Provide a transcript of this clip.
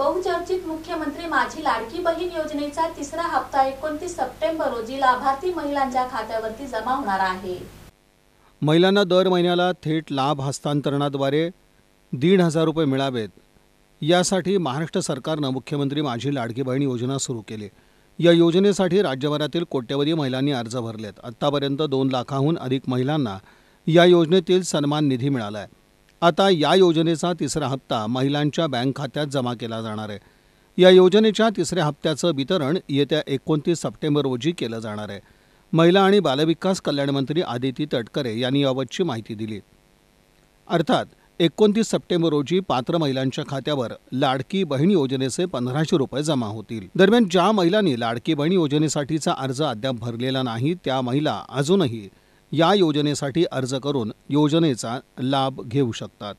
बहुचर्चित मुख्यमंत्री माझी लाडकी बहीण योजनेचा तिसरा हप्ता एकोणतीस सप्टेंबर रोजी लाभार्थी महिलांच्या खात्यावरती जमा होणार आहे. महिलांना दर महिन्याला थेट लाभ हस्तांतरणाद्वारे दीड हजार रुपये मिळावेत. यासाठी महाराष्ट्र सरकारनं मुख्यमंत्री माझी लाडकी बहीण योजना सुरू केली. या योजनेसाठी राज्यभरातील कोट्यवधी महिलांनी अर्ज भरलेत. आत्तापर्यंत दोन लाखाहून अधिक महिलांना या योजनेतील सन्मान निधी मिळाला आहे आता या योजनेचा तिसरा हप्ता महिलांच्या बँक खात्यात जमा केला जाणार आहे. या योजनेच्या तिसऱ्या हप्त्याचं वितरण येत्या एकोणतीस सप्टेंबर रोजी केलं जाणार आहे. महिला आणि बालविकास कल्याण मंत्री आदिती तटकरे यांनी याबाबतची माहिती दिली. अर्थात एकोणतीस सप्टेंबर रोजी पात्र महिलांच्या खात्यावर लाडकी बहीण योजनेचे पंधराशे रुपये जमा होतील. दरम्यान ज्या महिलांनी लाडकी बहीण योजनेसाठीचा अर्ज अद्याप भरलेला नाही त्या महिला अजूनही या योजनेसाठी अर्ज करून योजनेचा लाभ घेऊ शकतात.